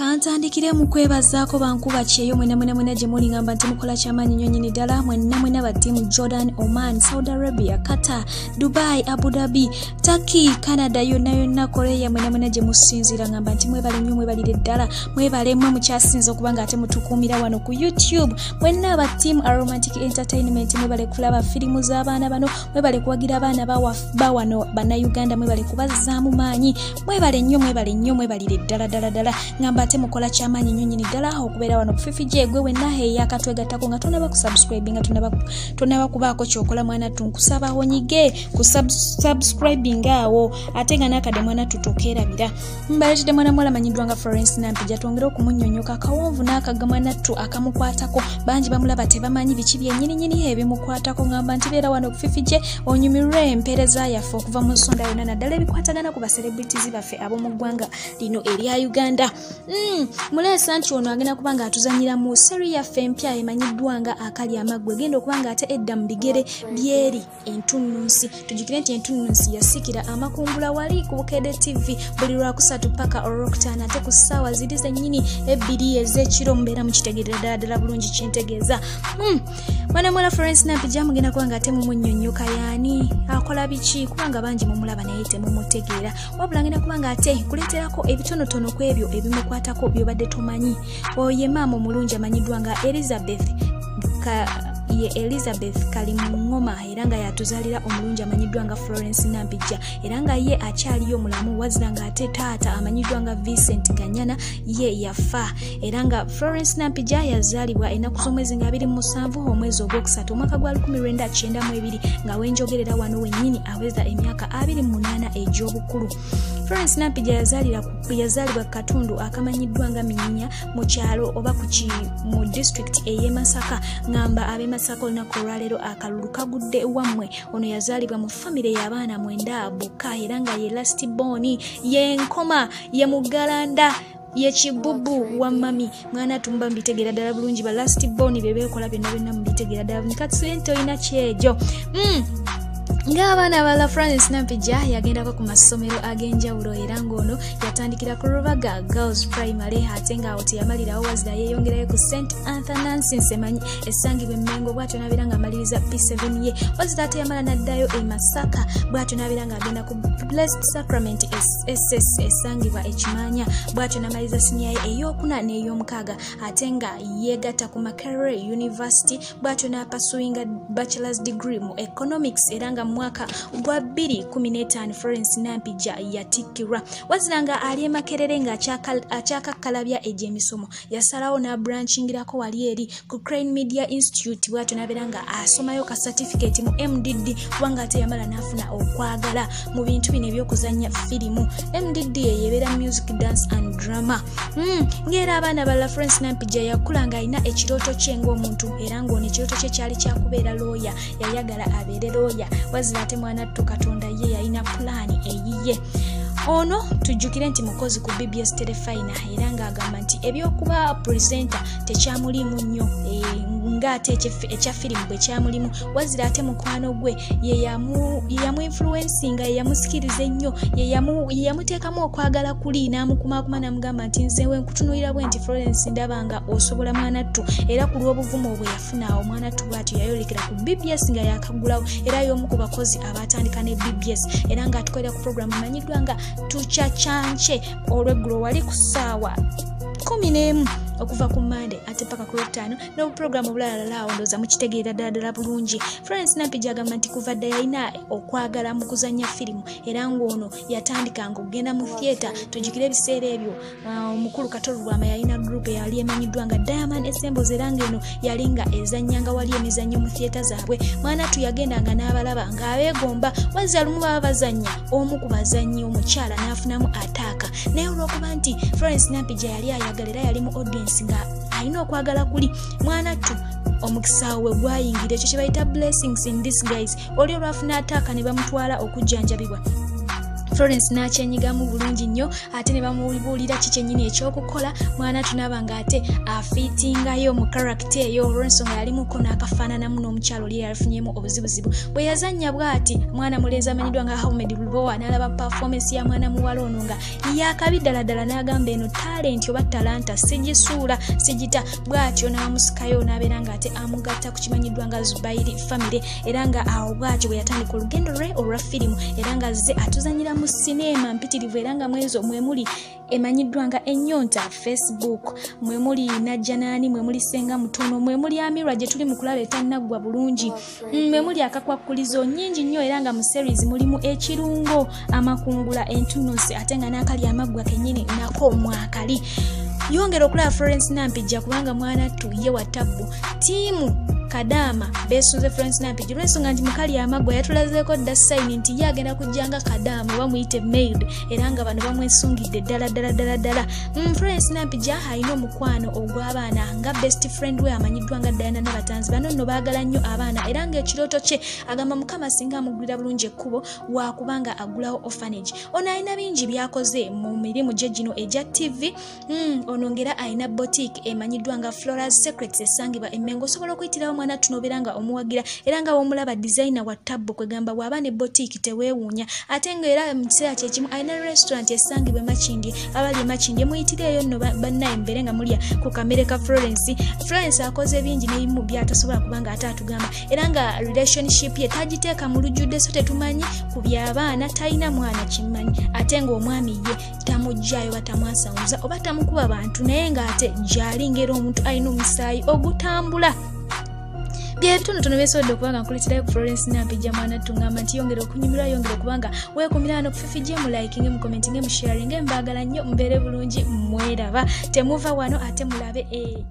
kantandikire mu kwebazaako bankuba kyeyo mwena mwena mwena gye muli ngamba nti mukola kyamaanyi nnyo nnyini ddala mwenna mwena battiimu jordan oman saudi arabia qatar dubai abu dhabi taki canada yonna yonna koreya mwena mwena gye musinziira ngamba nti mwebale nnyo mwebalire ddala mwebale mmwe mukyasinza okuba nga ate mutukuumira wano ku youtube. Mwenna abattiimu aromantic entertainment mwebale kulaba firimu z'abaana bano mwebale kuwagira abaana bawano bannayuganda mwebale kubazzaamu maanyi mwebale nnyo mwebale nnyo mwebalire ddala ddala ddala ngamba ate mukola kyamaanyi nnyo nyini ddala okubeera wano kufifi gyegwe wenna eyakatwegattako nga tonaba kusubscribe nga tonaba kubaako kyokola mwana tu nkusabawo nyige kusubscribing awo ate nga nakadde mwana tu tokeerabira mbaletedde mwana muwala manyiddwa nga florence nampija twongere okumunyonyoka akawonvu n'akaga mwana tu akamukwatako. Bangi bamulaba tebamanyi biki byennyininyini ebimukwatako ngamba nti beera wano kufifi gye onyumirwe empeereza yaffe okuva mu nsonda yonna naddala ebikwatagana ku baselebritizi baffe ab'omu ggwanga lino erya uganda. mm, muleesa nti ono agenda kuba nga atuzanyira mu seri yaffe empya emanyiddwa nga akali amaggwe genda okuba nga ate edda mu bigere byeri entunnunsi. Tujukire nti entunnunsi yasikira amakungula wali ku bukede tv buli lwakusatu paka olwokutaano ate ku ssaawa ziri zennyini ebbiri ez'ekiro mubeera mukitegeerera ddala ddala bulungi kyentegeeza mm. mwana mwala florence nampija mugenda kuba nga ate mumunyonyoka yaani akola biki? Kubanga bangi mumulaba naye temumutegeera. Wabula ngenda kuba nga ate kuleeterako ebitonotono ku ebyo ebimukwatako byobadde tomanyi. Oye maama omulungi amanyiddwa nga elizabeth ye elizabeth kalimuŋoma era nga yatuzaalira omulungi amanyiddwa nga florence nampijja era nga ye akyaliyo omulamu wazira nga ate taata amanyiddwa nga vincent ganyana ye yafa. Era nga florence nampijja yazaalibwa ennaku z'omwezi nga 27 omwezi ogwokusatu omwaka gwa 1992 nga wenjogerera wano wennyini aweza emyaka 28 egy'obukulu. Florence nampijja yazaalibwa ku katundu akamanyiddwa nga minyinya mu kyalo oba mu disitulikiti ey'e masaka ngamba ab'emasaka masaka olunaku olwaleero akalulu kagudde wammwe. Ono yazaalibwa mu famire y'abaana mwenda bokka era nga ye lasti boni yenkoma ye mugalanda yekibubu wa mami. Mwana tumba mbitegeera ddala bulungi ba lasti boni bebekola byonna byonna mubitegeera ddala. Nikatulente olina kyekyo mm. Ng'abaana bala francis nampija yagendako ku masomero ag'enjawulo era ng'ono yatandikira ku rubaga girls primary ate ng'awo teyamalirawo wazira yeeyongerayo ku st anthanansi nsemanyi. Esangibwa emmengo bw'atyo n'abeera ng'amaliriza p7 ye. Wazira ate yamala n'addayo e masaka bw'atyo n'abeera ng'agenda ku blessed sacrament ss esangibwa ekimanya. Bw'atyo n'amaliriza siniyaye ey'okuna n'ey'omukaaga ate nga yeegatta ku makerere university. Bw'atyo n'apasuinga bachelors degree mu economics era nga mwaka gwa 215 florence nampija yatikkirwa wazira nga ali emakerere nga akyakakkalabya egy'emisomo yasalawo n'abranchingirako wali eri ku crane media institute bwatyo nabeera nga asomayo ka certificate mu mdd kubanga ate yamala n'afuna okwagala mu bintu bino ebyokuzanya firimu. Mdd yeyebeera music dance and drama. Mm, ngaera abaana bala florence nampija yakula nga alina ekirooto kye ng'omuntu era ng'ono ekirooto kye kyali kyakubeera looya yayagala abeere looya wazira ate mwana ttu katonda ye yalina pulaani eyiye. Ono tujjukire nti mukozi ku bbs telefina era ng'agamba nti ebyokuba purezenta tekyamulimu nnyo ngaate ekya firimu bwe kyamulimu wazira ate mukwano gwe yeyamuinfluensinga yeyamusikiriza ennyo yeyamuteekamu okwagala kuli n'amukumakuma n'amugamba nti nzewe nkutunulira bwe nti florence ndaba nga osobola mwanattu. Era ku lw'obuvumu obwe yafuna omwanattu bw'atyo yayolekera ku bbs nga yakagulawo era y'omu ku bakozi abatandika ne bbs era ng'atukolera ku programu manyiddwa nga tucacance olweggulo wali ku ssaawa kumi n'emu okuva ku mande ate paka ku lwokutaano n'obupuroguramu obulalalaawo ndooza mukitegeera ddala ddala bulungi. Florence nampija agamba nti kuva dda yalina okwagala mu kuzanya firimu era ng'ono yatandikanga okugenda mu theatre tujukire ebiseera ebyo. Omukulu katolulwama yalina gurupu eyali emanyiddwa nga diamond assembles era ng'eno yali nga ezanyanga wali emizannyo mu theatre zaabwe. Mwana tu yagendanga n'abalaba ng'abeegomba wazza lumu baba bazanya omu ku bazannyi omukyala n'afunamu ataaka. Naye olw'okuba nti florence nampija yali ayagala era yali mu audience nga alina okwagala kuli mwana tu omukisa we gwayingira ekyo kyebayita blessings in this guys oli olwafuna ataaka ne bamutwala okujjanjabibwa florence nakyenyigamu bulungi nnyo ate ne bamubuulira ki kyennyini ekyokukola. Mwana tunaba nga ate afiitingayo mu karakita eyo olw'ensonga yalimuko n'akafaananamu n'omukyalo oli yalifunyemu obuzibuzibu. Bwe yazannya bw'ati mwana mulenzi amanyiddwa nga hamed lubowa n'alaba pafomesi ya mwana muwala ono nga yakabi ddala ddala n'agamba eno talenti oba talanta sigisuula sigita. Bw'atyo n'amusikayo n'abeera nga ate amugatta ku kimanyiddwa nga zubairi famire era nga awo bw'atyo bwe yatandika olugendo lwe olwa firimu era nga ze atuzanyira mu sineema mpitirivu era nga mwezo mwemuli emanyiddwa nga enyonta facebook mwemuli najjanaani mwemuli senga mutono mwemuli amirwa gye tuli mu kulaba etannaggwa bulungi mwemuli akakwakkulizo nyingi nnyo era nga mu series mulimu ekirungo amakungula entunusi ate nga n'akali amaggwa kennyini nako mwakali yongera okulaba florence nampijja kubanga mwana tuye wa tabbu. Tiimu kadaama besunze florence nampijja olwensonga nti mukali amaggwa yatulazeeko dda sayini nti ye agenda kujjanga kadaama oba muyite maid. Era nga bano bamwesungidde ddala ddala ddala ddala. Mm, florence nampijja alina omukwano ogw'abaana nga best friend we amanyiddwa nga diana nabatanzi. Bano nno baagala nnyo abaana. Era ng'ekirooto kye agamba mukama singa amugulira bulungi ekkubo wakubanga agulawo orphanage. Ono alina bingi byakoze mu mirimu gye gino egya tv mm, ono ngera alina boutique emanyiddwa nga floras secrets esangibwa emmengo. Osobola okuyitirawo mwana tunobeera nga omuwagira. Era nga womulaba designer wa tabbo kwegamba bw'aba ne boutique teweewuunya ate ngaera mu kiseera kyekimu alina restaurant esangibwa emakindi abali emakindi emuyitireeyo nno bannaye mubeere nga mulya ku kamere ka florence. Florence akoze bingi nebimu byatasobola kubanga ate atugamba. Era nga relationship ye tagiteeka mu lujjudde so tetumanyi ku by'abaana talina mwana kimmanyi ate ngaomwami ye tamugjayo batamwasanguza oba tamukuba bantu naye ng'ate gyali ngaera omuntu alina omusaayi ogutambula byebitonotono byesobodde okuba nga nkuleterayo ku florence nampijja mwana tugamba nti yongera okunyumirwa yongera okuba nga weekumira wano kufifijje mulikinge mukomentinge musharinge mbaagala nnyo mbeere bulungi mweraba. Temuva wano ate mulabe e